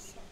awesome.